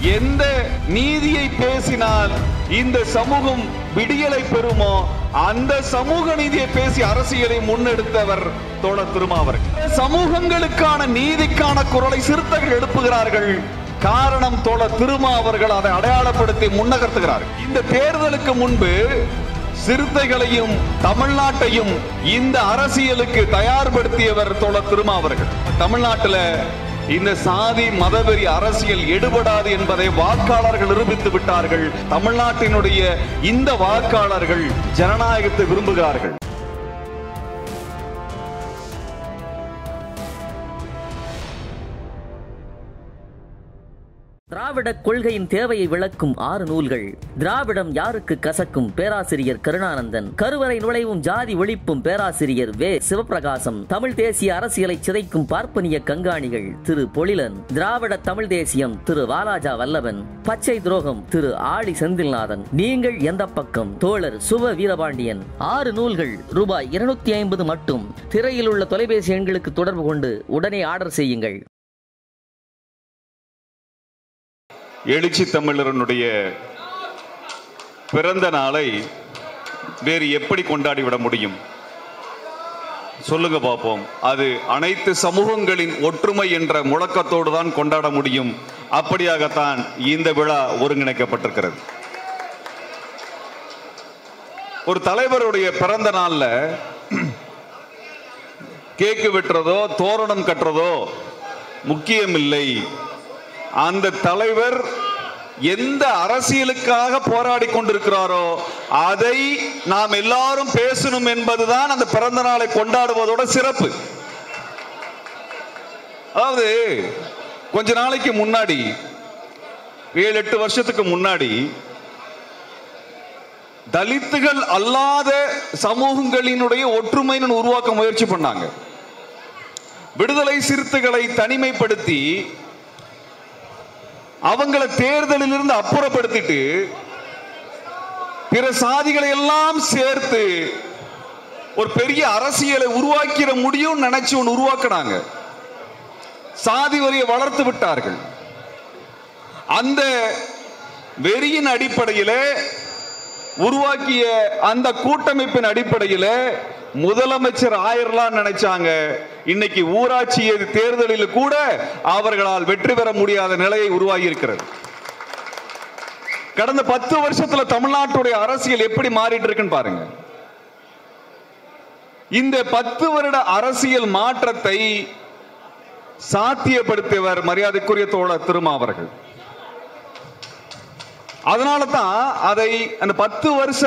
எந்த நீதியை பேசினால் இந்த சமூகம் விடியலை பெறுமோ அந்த சமூக நீதியை பேசி அரசியலை முன்னெடுத்தவர் தோழர் திருமாவர்கள் சமூகங்களுக்கான நீதிக்கான குரலை சிறுத்தைகள் எழுப்புகிறார்கள். காரணம் தோழர் திருமா அவர்கள் அதை அடையாளப்படுத்தி முன்னகர்த்துகிறார் இந்த தேர்தலுக்கு முன்பு சிறுத்தைகளையும் தமிழ்நாட்டையும் இந்த அரசியலுக்கு தயார்படுத்தியவர் தோழர் திருமா அவர்கள் தமிழ்நாட்டுல இந்த சாதி மதவெறி அரசியல் எடுபடாது என்பதை வாக்காளர்கள் நிரூபித்து விட்டார்கள். தமிழ்நாட்டினுடைய இந்த வாக்காளர்கள் ஜனநாயகத்தை விரும்புகிறார்கள். திராவிட கொள்கையின் தேவையை விளக்கும் ஆறு நூல்கள். திராவிடம் யாருக்கு கசக்கும் பேராசிரியர் கருணானந்தன். கருவறை நுழைவும் ஜாதி ஒழிப்பும் பேராசிரியர் வே. சிவபிரகாசம். தமிழ் தேசிய அரசியலை சிதைக்கும் பார்ப்பனிய கண்காணிகள் திரு பொழிலன். திராவிட தமிழ் தேசியம் திரு வாலாஜா வல்லவன். பச்சை துரோகம் திரு ஆடி செந்தில்நாதன். நீங்கள் எந்த பக்கம்? தோழர் சுப வீரபாண்டியன். ஆறு நூல்கள் ரூபாய் இருநூத்தி ஐம்பது மட்டும். திரையில் உள்ள தொலைபேசி எண்களுக்கு தொடர்பு கொண்டு உடனே ஆர்டர் செய்யுங்கள். எழுச்சி தமிழரனுடைய பிறந்த நாளை வேறு எப்படி கொண்டாடி விட முடியும்? சொல்லுங்க பார்ப்போம். அது அனைத்து சமூகங்களின் ஒற்றுமை என்ற முழக்கத்தோடு தான் கொண்டாட முடியும். அப்படியாகத்தான் இந்த விழா ஒருங்கிணைக்கப்பட்டிருக்கிறது. ஒரு தலைவருடைய பிறந்த நாளில் கேக்கு வெட்டுறதோ தோரணம் கட்டுறதோ முக்கியமில்லை. அந்த தலைவர் எந்த அரசியலுக்காக போராடி கொண்டிருக்கிறாரோ அதை நாம் எல்லாரும் பேசணும் என்பதுதான் அந்த பிறந்த நாளை கொண்டாடுவதோட சிறப்பு. அதாவது கொஞ்ச நாளைக்கு முன்னாடி ஏழு எட்டு வருஷத்துக்கு முன்னாடி தலித்துகள் அல்லாத சமூகங்களினுடைய ஒற்றுமைன்னு உருவாக்க முயற்சி பண்ணாங்க. விடுதலை சிறுத்தைகளை தனிமைப்படுத்தி அவங்கள தேர்தலில் இருந்து அப்புறப்படுத்திட்டு பிற சாதிகளை எல்லாம் சேர்த்து ஒரு பெரிய அரசியலை உருவாக்கிட முடியும் நினைச்சு ஒன்று உருவாக்குனாங்க. சாதி வரியை வளர்த்து விட்டார்கள். அந்த வெறியின் அடிப்படையில் உருவாக்கிய அந்த கூட்டமைப்பின் அடிப்படையில் முதலமைச்சர் ஆயிரலாம் நினைச்சாங்க. இன்னைக்கு ஊராட்சி தேர்தலில் கூட அவர்களால் வெற்றி பெற முடியாத நிலையை உருவாகி இருக்கிறது கடந்த பத்து வருஷத்துல தமிழ்நாட்டுடைய அரசியல் எப்படி மாறிட்டு இருக்குன்னு பாருங்க. இந்த பத்து வருட அரசியல் மாற்றத்தை சாத்தியப்படுத்தியவர் மரியாதைக்குரிய தோழர் திருமா அவர்கள் அதனால தான் அதை அந்த பத்து வருஷ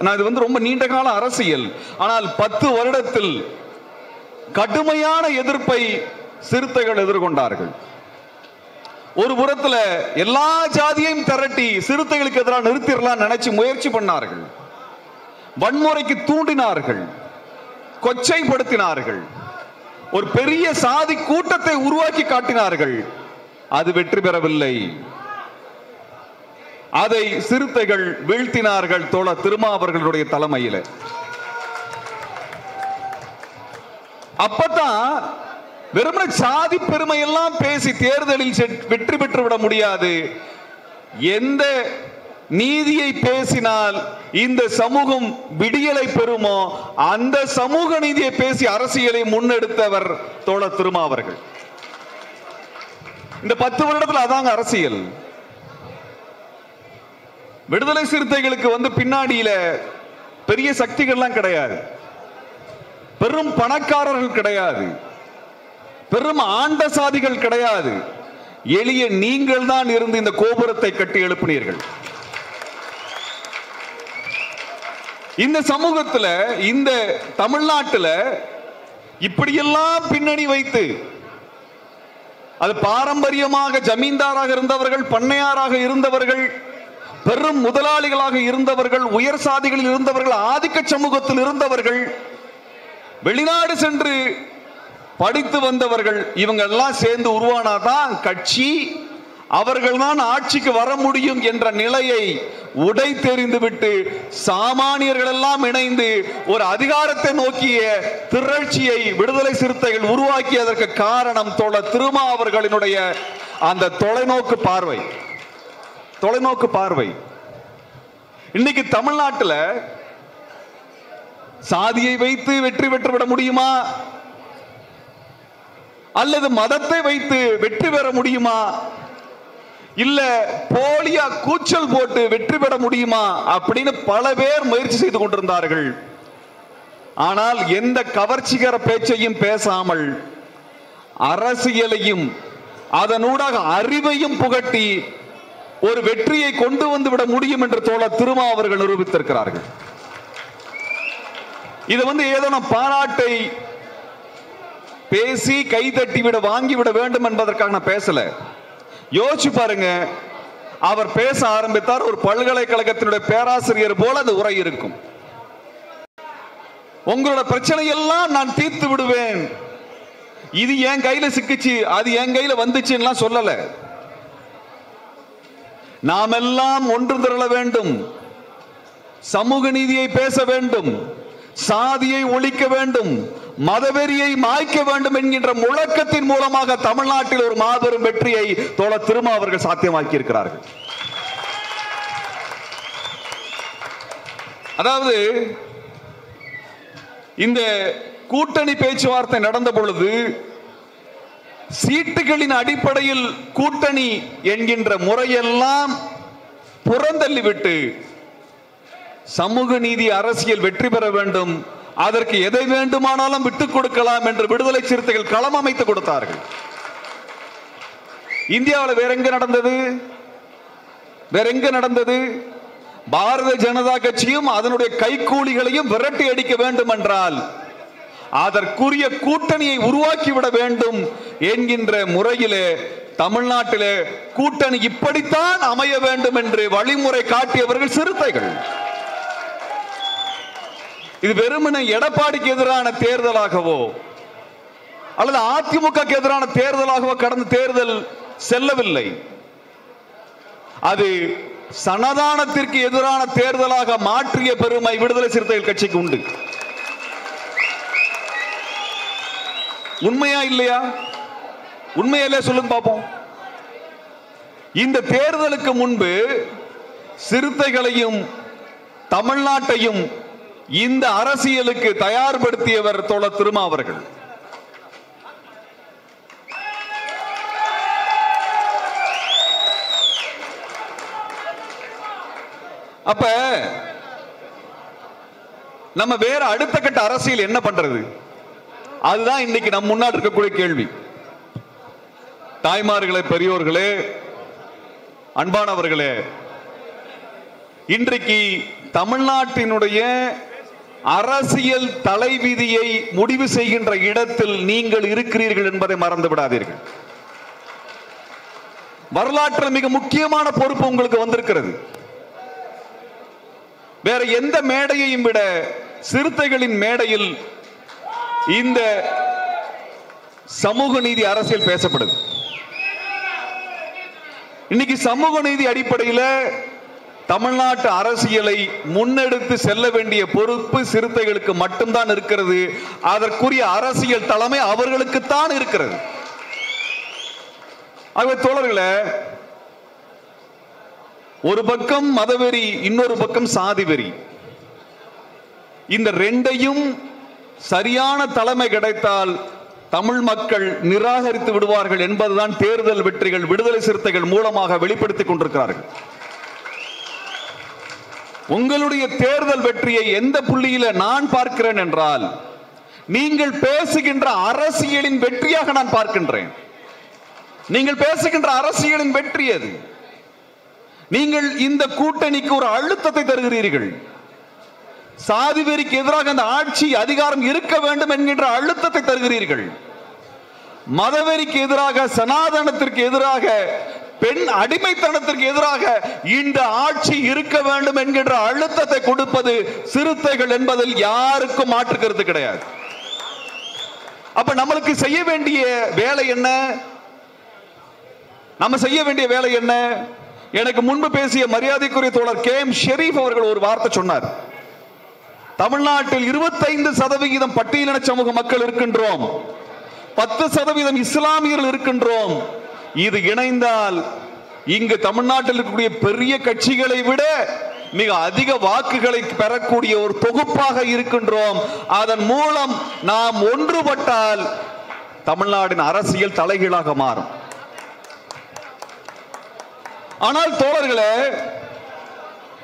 நான் இது வந்து ரொம்ப நீண்ட கால அரசியல். ஆனால் பத்து வருடத்தில் கடுமையான எதிர்ப்பை சிறுத்தைகள் எதிர்கொண்டார்கள். ஒரு புறத்துல எல்லா ஜாதியையும் திரட்டி சிறுத்தைகளுக்கு எதிராக நிறுத்திடலாம் நினைச்சு முயற்சி பண்ணார்கள். வன்முறைக்கு தூண்டினார்கள். கொச்சைப்படுத்தினார்கள். ஒரு பெரிய சாதி கூட்டத்தை உருவாக்கி காட்டினார்கள். அது வெற்றி பெறவில்லை. அதை சிறுத்தைகள் வீழ்த்தினார்கள் தோழ திருமா அவர்களுடைய தலைமையில. அப்பதான் வெறுமன சாதி பெருமை எல்லாம் பேசி தேர்தலில் வெற்றி பெற்று விட முடியாது. எந்த நீதியை பேசினால் இந்த சமூகம் விடியலை பெறுமோ அந்த சமூக நீதியை பேசி அரசியலை முன்னெடுத்தவர் தோழ திருமா அவர்கள் இந்த பத்து வருடத்துல அதாங்க அரசியல். விடுதலை சிறுத்தைகளுக்கு வந்து பின்னாடியில பெரிய சக்திகள்லாம் கிடையாது. பெரும் பணக்காரர்கள் கிடையாது. பெரும் ஆண்ட சாதிகள் கிடையாது. எளிய நீங்கள் தான் இருந்து இந்த கோபுரத்தை கட்டி எழுப்பினீர்கள். இந்த சமூகத்துல இந்த தமிழ்நாட்டுல இப்படியெல்லாம் பின்னணி வைத்து அது பாரம்பரியமாக ஜமீன்தாராக இருந்தவர்கள் பண்ணையாராக இருந்தவர்கள் பெரும் முதலாளிகளாக இருந்தவர்கள் உயர் சாதிகளில் இருந்தவர்கள் ஆதிக்க சமூகத்தில் இருந்தவர்கள் வெளிநாடு சென்று படித்து வந்தவர்கள் இவங்க எல்லாம் சேர்ந்து உருவானாதான் கட்சி. அவர்கள் தான் ஆட்சிக்கு வர முடியும் என்ற நிலையை உடை தெரிந்துவிட்டு சாமானியர்கள் எல்லாம் இணைந்து ஒரு அதிகாரத்தை நோக்கிய திரட்சியை விடுதலை சிறுத்தைகள் உருவாக்கியதற்கு காரணம் தோழ திருமா அவர்களினுடைய அந்த தொலைநோக்கு பார்வை. தொலைநோக்கு பார்வை. இன்னைக்கு தமிழ்நாட்டுல சாதியை வைத்து வெற்றி பெற்று விட முடியுமா? அல்லது மதத்தை வைத்து வெற்றி பெற முடியுமா? இல்ல போலியா கூச்சல் போட்டு வெற்றி பெற முடியுமா? அப்படின்னு பல பேர் முயற்சி செய்து கொண்டிருந்தார்கள். ஆனால் எந்த கவர்ச்சிகர பேச்சையும் பேசாமல் அரசியலையும் அதனூடாக அறிவையும் புகட்டி ஒரு வெற்றியை கொண்டு வந்து விட முடியும் என்று தோழர் திருமா அவர்கள் நிரூபித்திருக்கிறார்கள். இது வந்து ஏதோ நம் பாராட்டை பேசி கை தட்டி விட வாங்கி விட வேண்டும் என்பதற்காக நான் பேசல. யோசிச்சு பாருங்க அவர் பேச ஆரம்பித்தார் ஒரு பல்கலைக்கழகத்தினுடைய பேராசிரியர் போல அந்த உரை இருக்கும். உங்களோட பிரச்சனையெல்லாம் நான் தீர்த்து விடுவேன். இது என் கையில சிக்கிச்சு அது என் கையில வந்துச்சுன்னா சொல்லலை. நாம் எல்லாம் ஒன்று திரள வேண்டும். சமூக நீதியை பேச வேண்டும். சாதியை ஒழிக்க வேண்டும். மதவெறியை மாய்க்க வேண்டும் என்கின்ற முழக்கத்தின் மூலமாக தமிழ்நாட்டில் ஒரு மாபெரும் வெற்றியை தோழ திருமா அவர்கள் சாத்தியமாக்கி இருக்கிறார்கள் அதாவது இந்த கூட்டணி பேச்சுவார்த்தை நடந்த பொழுது சீட்டுகளின் அடிப்படையில் கூட்டணி என்கின்ற முறையெல்லாம் புறந்தள்ளிவிட்டு சமூக நீதி அரசியல் வெற்றி பெற வேண்டும். அதற்கு எதை வேண்டுமானாலும் விட்டுக் கொடுக்கலாம் என்று விடுதலை சிறுத்தைகள் களம் அமைத்து கொடுத்தார்கள். இந்தியாவில் வேற எங்க நடந்தது? வேற எங்க நடந்தது? பாரத ஜனதா கட்சியும் அதனுடைய கைக்கூலிகளையும் விரட்டி அடிக்க வேண்டும் என்றால் அதற்குரிய கூட்டணியை உருவாக்கிவிட வேண்டும் என்கின்ற முறையிலே தமிழ்நாட்டிலே கூட்டணி இப்படித்தான் அமைய வேண்டும் என்று வழிமுறை காட்டியவர்கள் சிறுத்தைகள். இது வெறுமனை எடப்பாடிக்கு எதிரான தேர்தலாகவோ அல்லது அதிமுக எதிரான தேர்தலாகவோ கடந்த தேர்தல் செல்லவில்லை. அது சனதானத்திற்கு எதிரான தேர்தலாக மாற்றிய பெருமை விடுதலை சிறுத்தைகள் கட்சிக்கு உண்டு. உண்மையா இல்லையா? உண்மையிலே சொல்லுங்க பார்ப்போம் இந்த தேர்தலுக்கு முன்பு சிறுத்தைகளையும் தமிழ்நாட்டையும் இந்த அரசியலுக்கு தயார்படுத்தியவர் தோழ திருமா அவர்கள். அப்ப நம்ம வேற அடுத்த கட்ட அரசியல் என்ன பண்றது? அதுதான் இன்னைக்கு நம் முன்னாடி இருக்கக்கூடிய கேள்வி. தாய்மார்களே பெரியோர்களே அன்பானவர்களே இன்றைக்கு தமிழ்நாட்டினுடைய அரசியல் தலைவிதியை முடிவு செய்கின்ற இடத்தில் நீங்கள் இருக்கிறீர்கள் என்பதை மறந்து விடாதீர்கள். வரலாற்றில் மிக முக்கியமான பொறுப்பு உங்களுக்கு வந்திருக்கிறது. வேற எந்த மேடையையும் விட சிறுத்தைகளின் மேடையில் இந்த சமூக நீதி அரசியல் பேசப்படுது. இன்னைக்கு சமூக நீதி அடிப்படையில் தமிழ்நாட்டு அரசியலை முன்னெடுத்து செல்ல வேண்டிய பொறுப்பு சிறுத்தைகளுக்கு மட்டும்தான் இருக்கிறது. அதற்குரிய அரசியல் தலைமை அவர்களுக்குத்தான் இருக்கிறது. ஆகவே தோழர்களே ஒரு பக்கம் மதவெறி இன்னொரு பக்கம் சாதி வெறி. இந்த ரெண்டையும் சரியான தலைமை கிடைத்தால் தமிழ் மக்கள் நிராகரித்து விடுவார்கள் என்பதுதான் தேர்தல் வெற்றிகள் விடுதலை சிறுத்தைகள் மூலமாக வெளிப்படுத்திக் கொண்டிருக்கிறார்கள். உங்களுடைய தேர்தல் வெற்றியை எந்த புள்ளியில நான் பார்க்கிறேன் என்றால் நீங்கள் பேசுகின்ற அரசியலின் வெற்றியாக நான் பார்க்கின்றேன். நீங்கள் பேசுகின்ற அரசியலின் வெற்றி அது நீங்கள் இந்த கூட்டணிக்கு ஒரு அழுத்தத்தை தருகிறீர்கள். சாதி வெறிக்கு எதிராக அந்த ஆட்சி அதிகாரம் இருக்க வேண்டும் என்கின்ற அழுத்தத்தை தருகிறீர்கள். மதவெறிக்கு எதிராக சனாதனத்திற்கு எதிராக பெண் அடிமைத்தனத்திற்கு எதிராக இந்த ஆட்சி இருக்க வேண்டும் என்கின்ற அழுத்தத்தை கொடுப்பது சிறுத்தைகள் என்பதில் யாருக்கும் மாற்று கருத்து கிடையாது. அப்ப நம்மளுக்கு செய்ய வேண்டிய வேலை என்ன? நம்ம செய்ய வேண்டிய வேலை என்ன? எனக்கு முன்பு பேசிய மரியாதைக்குரிய தோழர் கே எம் ஷெரீப் அவர்கள் ஒரு வார்த்தை சொன்னார். தமிழ்நாட்டில் இருபத்தைந்து சதவிகிதம் பட்டியலின சமூக மக்கள் இருக்கின்றோம். பத்து சதவீதம் இஸ்லாமியர்கள் இருக்கின்றோம். இது இணைந்தால் இங்கு தமிழ்நாட்டில் இருக்கக்கூடிய பெரிய கட்சிகளை விட மிக அதிக வாக்குகளை பெறக்கூடிய ஒரு தொகுப்பாக இருக்கின்றோம். அதன் மூலம் நாம் ஒன்றுபட்டால் தமிழ்நாட்டின் அரசியல் தலைகீழாக மாறும். ஆனால் தோழர்களே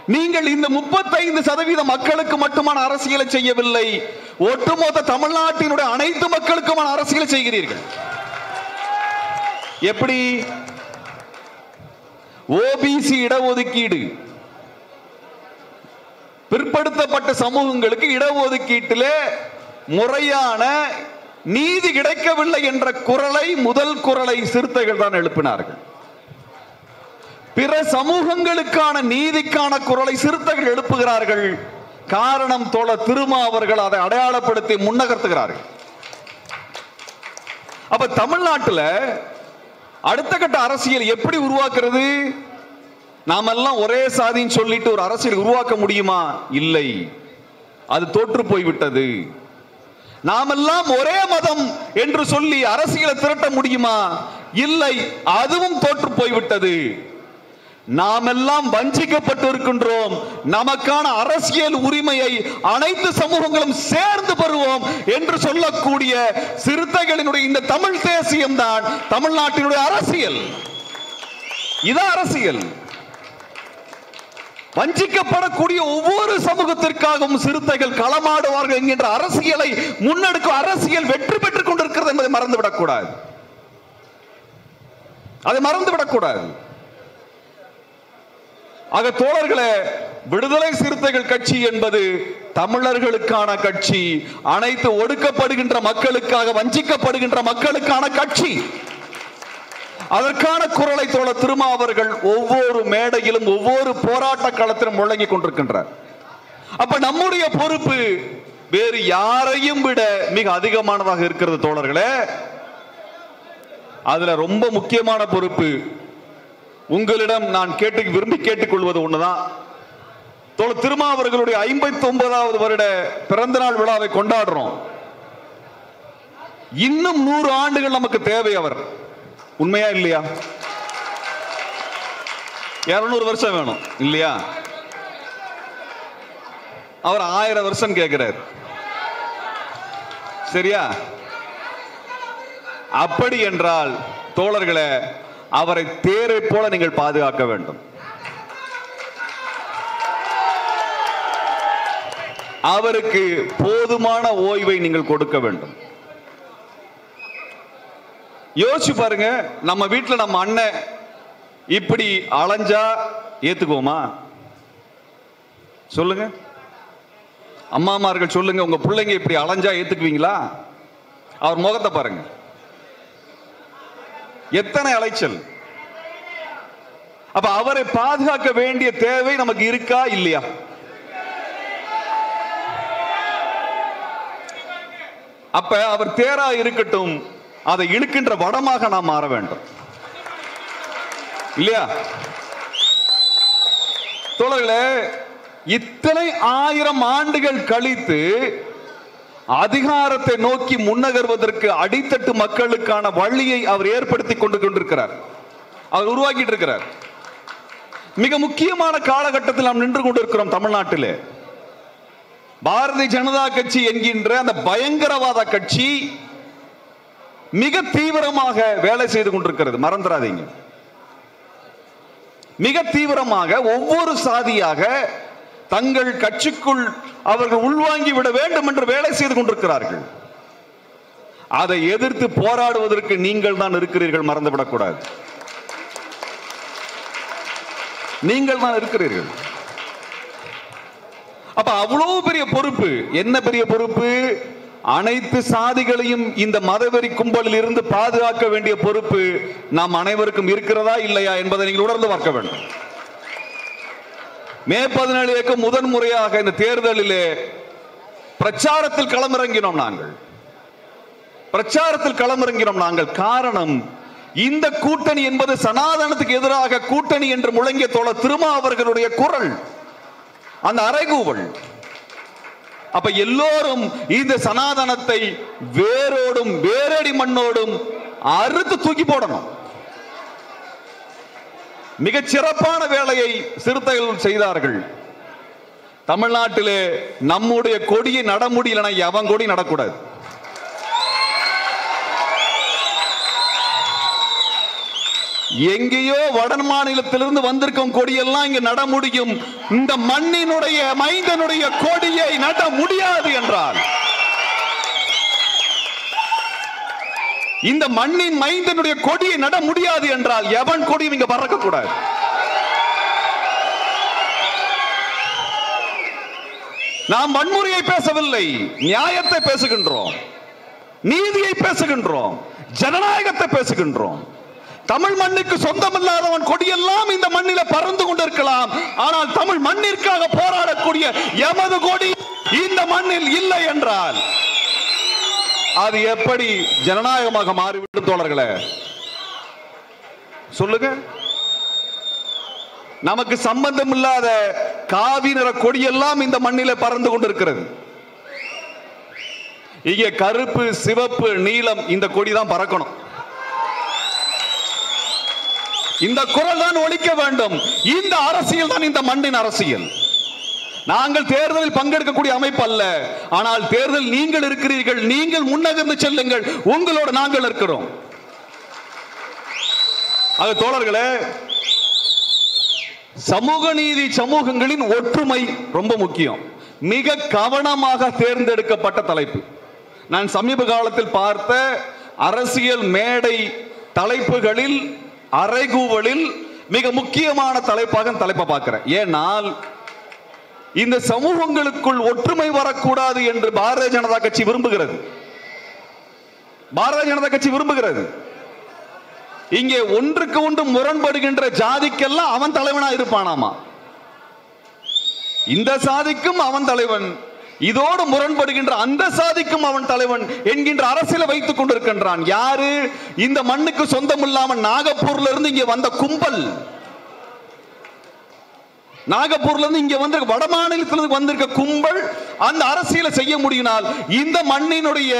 நீங்கள் இந்த முப்பத்தைந்து சதவீத மக்களுக்கு மட்டுமான அரசியலை செய்யவில்லை. ஒட்டுமொத்த தமிழ்நாட்டினுடைய அனைத்து மக்களுக்குமான அரசியலை செய்கிறீர்கள். எப்படி? ஓபிசி இடஒதுக்கீடு. பிற்படுத்தப்பட்ட சமூகங்களுக்கு இடஒதுக்கீட்டில் முறையான நீதி கிடைக்கவில்லை என்ற குரலை முதல் குரலை சிறுத்தைகள் தான் எழுப்பினார்கள். பிற சமூகங்களுக்கான நீதிக்கான குரலை சிறுத்தைகள் எழுப்புகிறார்கள். காரணம் தோழ திருமா அவர்கள் அதை அடையாளப்படுத்தி முன்னகர்த்துகிறார்கள். அப்ப தமிழ்நாட்டில் அடுத்த கட்ட அரசியல் எப்படி உருவாக்குறது? நாமெல்லாம் ஒரே சாதின்னு சொல்லிட்டு ஒரு அரசியல் உருவாக்க முடியுமா? இல்லை. அது தோற்று போய்விட்டது. நாமெல்லாம் ஒரே மதம் என்று சொல்லி அரசியலை திரட்ட முடியுமா? இல்லை. அதுவும் தோற்று போய்விட்டது. நாமெல்லாம் வஞ்சிக்கப்பட்டு இருக்கின்றோம் நமக்கான அரசியல் உரிமையை அனைத்து சமூகங்களும் சேர்ந்து பெறுவோம் என்று சொல்லக்கூடிய சிறுத்தைகளினுடைய இந்த தமிழ் தேசியம் தான் தமிழ்நாட்டினுடைய அரசியல். இது அரசியல். வஞ்சிக்கப்படக்கூடிய ஒவ்வொரு சமூகத்திற்காகவும் சிறுத்தைகள் களமாடுவார்கள் என்கின்ற அரசியலை முன்னெடுக்கும் அரசியல் வெற்றி பெற்றுக் கொண்டிருக்கிறது என்பதை மறந்துவிடக்கூடாது. அதை மறந்துவிடக்கூடாது. ஆக தோழர்களே விடுதலை சிறுத்தைகள் கட்சி என்பது தமிழர்களுக்கான கட்சி. அனைத்து ஒடுக்கப்படுகின்ற மக்களுக்காக வஞ்சிக்கப்படுகின்ற மக்களுக்கான கட்சி. அதற்கான குரலை தோழ திருமா அவர்கள் ஒவ்வொரு மேடையிலும் ஒவ்வொரு போராட்ட களத்திலும் முழங்கிக் கொண்டிருக்கின்றார். அப்ப நம்முடைய பொறுப்பு வேறு யாரையும் விட மிக அதிகமானதாக இருக்கிறது தோழர்களே. அதுல ரொம்ப முக்கியமான பொறுப்பு உங்களிடம் நான் கேட்டு விரும்பி கேட்டுக்கொள்வது ஒண்ணுதான். தோழர் திருமா அவர்களுடைய ஐம்பத்தி ஒன்பதாவது வருட பிறந்த நாள் விழாவை கொண்டாடுறோம். இன்னும் நூறு ஆண்டுகள் நமக்கு தேவை அவர். உண்மையா இல்லையா? இருநூறு வருஷம் வேணும் இல்லையா? அவர் ஆயிரம் வருஷம் கேட்கிறார். சரியா? அப்படி என்றால் தோழர்களை அவரை தேரை போல நீங்கள் பாதுகாக்க வேண்டும். அவருக்கு போதுமான ஓய்வை நீங்கள் கொடுக்க வேண்டும். யோசிச்சு பாருங்க நம்ம வீட்டில் நம்ம அண்ணன் இப்படி அலைஞ்சா ஏத்துக்குவோமா? சொல்லுங்க. அம்மாமார்கள் சொல்லுங்க உங்க பிள்ளைங்க இப்படி அலைஞ்சா ஏத்துக்குவீங்களா? அவர் முகத்தை பாருங்க. எத்தனை அலைச்சல்? அப்ப அவரை பாதுகாக்க வேண்டிய தேவை நமக்கு இருக்கா இல்லையா? அப்ப அவர் தேரா இருக்கட்டும் அதை இழுக்கின்ற வடமாக நாம் மாற வேண்டும். இல்லையா? தோழர்களே இத்தனை ஆயிரம் ஆண்டுகள் கழித்து அதிகாரத்தை நோக்கி முன்னகர்வதற்கு அடித்தட்டு மக்களுக்கான வழியை அவர் ஏற்படுத்தி கொண்டு கொண்டிருக்கிறார். அவர் உருவாக்கிட்டு இருக்கிறார். மிக முக்கியமான காலகட்டத்தில் நாம் நின்று கொண்டிருக்கிறோம் தமிழ்நாட்டிலே. பாரதிய ஜனதா கட்சி என்கின்ற அந்த பயங்கரவாத கட்சி மிக தீவிரமாக வேலை செய்து கொண்டிருக்கிறது. மறந்துடாதீங்க. மிக தீவிரமாக ஒவ்வொரு சாதியாக தங்கள் கட்சிக்குள் அவர்கள் உள்வாங்கி விட வேண்டும் என்று வேலை செய்து கொண்டிருக்கிறார்கள். அதை எதிர்த்து போராடுவதற்கு நீங்கள் தான் இருக்கிறீர்கள் மறந்துவிடக்கூடாது. நீங்கள் தான் இருக்கிறீர்கள். அப்ப அவ்வளவு பெரிய பொறுப்பு. என்ன பெரிய பொறுப்பு? அனைத்து சாதிகளையும் இந்த மதவெறி கும்பலில் இருந்து பாதுகாக்க வேண்டிய பொறுப்பு நாம் அனைவருக்கும் இருக்கிறதா இல்லையா என்பதை நீங்கள் உணர்ந்து பார்க்க வேண்டும். மே பதினேழு இயக்கம் முதன் முறையாக இந்த தேர்தலிலே பிரச்சாரத்தில் களமிறங்கினோம் நாங்கள். பிரச்சாரத்தில் களமிறங்கினோம் நாங்கள். காரணம் இந்த கூட்டணி என்பது சனாதனத்துக்கு எதிராக கூட்டணி என்று முழங்கிய தோழ திருமா அவர்களுடைய குரல் அந்த அரைகூவல் அப்ப எல்லோரும் இந்த சனாதனத்தை வேரோடும் வேரடி மண்ணோடும் அறுத்து தூக்கி போடணும். மிகச் சிறப்பான வேலையை சிறுத்தைகள் செய்தார்கள். தமிழ்நாட்டிலே நம்முடைய கொடியை நட முடியலனா எவன் கொடி நடக்கூடாது? எங்கேயோ வட மாநிலத்திலிருந்து வந்திருக்கும் கொடியெல்லாம் இங்க நட முடியும். இந்த மண்ணினுடைய மைந்தனுடைய கொடியை நட முடியாது என்றால் இந்த மண்ணின் மைந்தனுடைய கொடியை நட முடியாது என்றால் எவன் கொடியும் இங்க பறக்க கூடாது நாம் வன்முறையை பேசவில்லை நியாயத்தை பேசுகின்றோம் நீதியை பேசுகின்றோம் ஜனநாயகத்தை பேசுகின்றோம். தமிழ் மண்ணுக்கு சொந்தமில்லாதவன் கொடியெல்லாம் இந்த மண்ணில பறந்து கொண்டிருக்கலாம். ஆனால் தமிழ் மண்ணிற்காக போராடக்கூடிய எமது கொடி இந்த மண்ணில் இல்லை என்றால் அது எப்படி ஜனநாயகமாக மாறிவிடும் தோழர்களே? சொல்லுங்க. நமக்கு சம்பந்தம் இல்லாத காவி நிற கொடியெல்லாம் இந்த மண்ணில பறந்து கொண்டிருக்கிறது. இங்கே கருப்பு சிவப்பு நீலம் இந்த கொடி தான் பறக்கணும். இந்த குரல் தான் ஒழிக்க வேண்டும். இந்த அரசியல் தான் இந்த மண்ணின் அரசியல். நாங்கள் தேர்தலில் பங்கெடுக்கக்கூடிய அமைப்பு அல்ல. ஆனால் தேர்தல் நீங்கள் இருக்கிறீர்கள் நீங்கள் முன்னகர்ந்து செல்லுங்கள். உங்களோடு நாங்கள் இருக்கிறோம். அது தோழர்களே சமூக நீதி சமூகங்களின் ஒற்றுமை ரொம்ப முக்கியம். மிக கவனமாக தேர்ந்தெடுக்கப்பட்ட தலைப்பு. நான் சமீப காலத்தில் பார்த்த அரசியல் மேடை தலைப்புகளில் அறைகூவலில் மிக முக்கியமான தலைப்பாக தலைப்பை பார்க்கிறேன். ஏனால் இந்த சமூகங்களுக்குள் ஒற்றுமை வரக்கூடாது என்று பாரதிய ஜனதா கட்சி விரும்புகிறது. பாரதிய ஜனதா கட்சி விரும்புகிறது. இங்கே ஒன்றுக்கு ஒன்று முரண்படுகின்ற ஜாதிக்கெல்லாம் அவன் தலைவனா இருப்பானாமா? இந்த சாதிக்கும் அவன் தலைவன் இதோடு முரண்படுகின்ற அந்த சாதிக்கும் அவன் தலைவன் என்கின்ற அரசியலை வைத்துக் கொண்டிருக்கின்றான். யாரு? இந்த மண்ணுக்கு சொந்தம் இல்லாமல் நாகப்பூர்ல இருந்து இங்கே வந்த கும்பல். நாகப்பூர்ல இருந்து இங்க வந்து வட மாநிலத்திலிருந்து வந்திருக்க கும்பல் அந்த அரசியலை செய்ய முடியினால் இந்த மண்ணினுடைய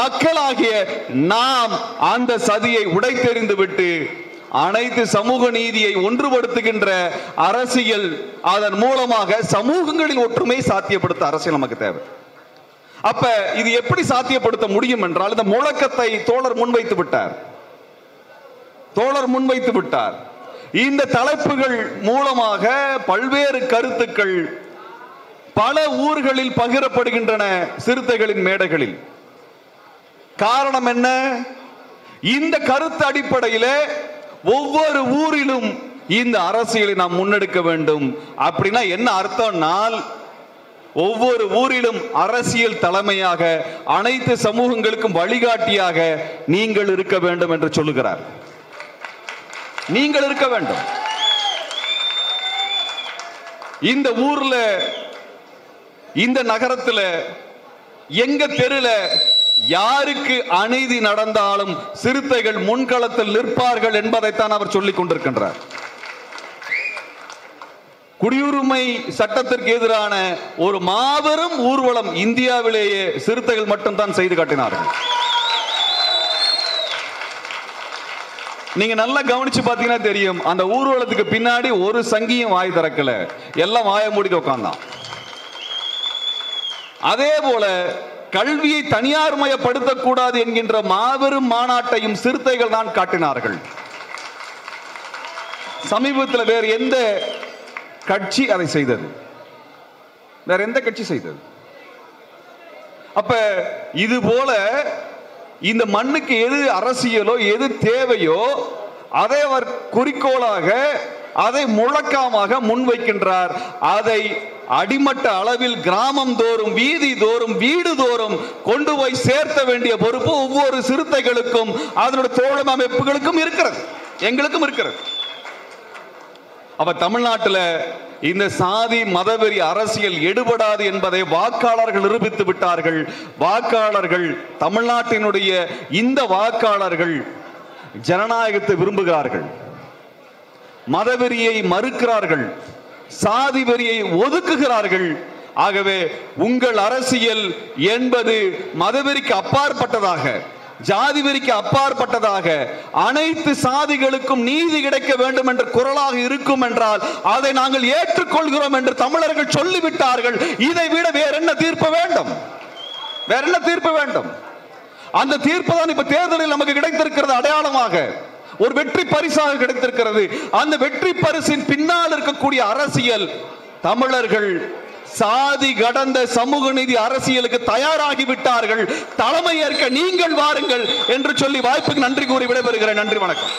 மக்களாகிய நாம் அந்த சதியை உடைத்தெறிந்து விட்டு அனைத்து சமூக நீதியை ஒன்றுபடுத்துகின்ற அரசியல் அதன் மூலமாக சமூகங்களில் ஒற்றுமை சாத்தியப்படுத்த அரசியல் நமக்கு தேவை. அப்ப இது எப்படி சாத்தியப்படுத்த முடியும் என்றால் இந்த முழக்கத்தை தோழர் முன்வைத்து விட்டார். தோழர் முன்வைத்து விட்டார். இந்த தலைப்புகள் மூலமாக பல்வேறு கருத்துக்கள் பல ஊர்களில் பகிரப்படுகின்றன சிறுத்தைகளின் மேடைகளில். காரணம் என்ன? இந்த கருத்து அடிப்படையில் ஒவ்வொரு ஊரிலும் இந்த அரசியலை நாம் முன்னெடுக்க வேண்டும். அப்படின்னா என்ன அர்த்தம்னால் ஒவ்வொரு ஊரிலும் அரசியல் தலைமையாக அனைத்து சமூகங்களுக்கும் வழிகாட்டியாக நீங்கள் இருக்க வேண்டும் என்று சொல்லுகிறார். நீங்கள் இருக்க வேண்டும். இந்த ஊர்ல இந்த நகரத்துல எங்க தெருல யாருக்கு அநீதி நடந்தாலும் சிறுத்தைகள் முன்களத்தில் நிற்பார்கள் என்பதைத்தான் அவர் சொல்லிக் கொண்டிருக்கின்றார். குடியுரிமை சட்டத்திற்கு எதிரான ஒரு மாபெரும் ஊர்வலம் இந்தியாவிலேயே சிறுத்தைகள் மட்டும்தான் செய்து காட்டினார்கள். நீங்க நல்லா கவனிச்சு பாத்தீங்கன்னா தெரியும் அந்த ஊர்வலத்துக்கு பின்னாடி ஒரு சங்கியும் வாய் திறக்கல. எல்லாம் வாய மூடிட்டு உட்கார்ந்தான் அதே போல கல்வியை தனியார் மயப்படுத்தக்கூடாது என்கின்ற மாபெரும் மாநாட்டையும் சிறுத்தைகள் தான் காட்டினார்கள். சமீபத்தில் வேறு எந்த கட்சி அதை செய்தது? வேற எந்த கட்சி செய்தது? அப்ப இது போல இந்த மண்ணுக்கு எது அரசியலோ எது தேவையோ அதை அவர் குறிக்கோளாக அதை முழக்கமாக முன்வைக்கின்றார். அதை அடிமட்ட அளவில் கிராமம் தோறும் வீதி தோறும் வீடு தோறும் கொண்டு போய் சேர்த்த வேண்டிய பொறுப்பு ஒவ்வொரு சிறுத்தைகளுக்கும் அதனுடைய தோழம் அமைப்புகளுக்கும் இருக்கிறது. எங்களுக்கும் இருக்கிறது. அப்ப தமிழ்நாட்டில் இந்த சாதி மதவெறி அரசியல் எடுபடாது என்பதை வாக்காளர்கள் நிரூபித்து விட்டார்கள். வாக்காளர்கள் தமிழ்நாட்டினுடைய இந்த வாக்காளர்கள் ஜனநாயகத்தை விரும்புகிறார்கள். மதவெறியை மறுக்கிறார்கள். சாதி வெறியை ஒதுக்குகிறார்கள். ஆகவே உங்கள் அரசியல் என்பது மதவெறிக்கு அப்பாற்பட்டதாக ஜாதி வெறிக்கு அப்பாற்பட்டதாக அனைத்து சாதிகளுக்கும் நீதி கிடைக்க வேண்டும் என்ற குரலாக இருக்கும் என்றால் அதை நாங்கள் ஏற்றுக்கொள்கிறோம் என்று தமிழர்கள் சொல்லிவிட்டார்கள். இதை விட வேற என்ன தீர்ப்பு வேண்டும்? வேற என்ன தீர்ப்பு வேண்டும்? அந்த தீர்ப்பு தான் இப்ப தேர்தலில் நமக்கு கிடைத்திருக்கிறது அடையாளமாக. ஒரு வெற்றி பரிசாக கிடைத்திருக்கிறது. அந்த வெற்றி பரிசின் பின்னால் இருக்கக்கூடிய அரசியல் தமிழர்கள் சாதி கடந்த சமூக நீதி அரசியலுக்கு தயாராகி விட்டார்கள். தலைமை ஏற்க நீங்கள் வாருங்கள் என்று சொல்லி வாய்ப்புக்கு நன்றி கூறி விடைபெறுகிறேன். நன்றி வணக்கம்.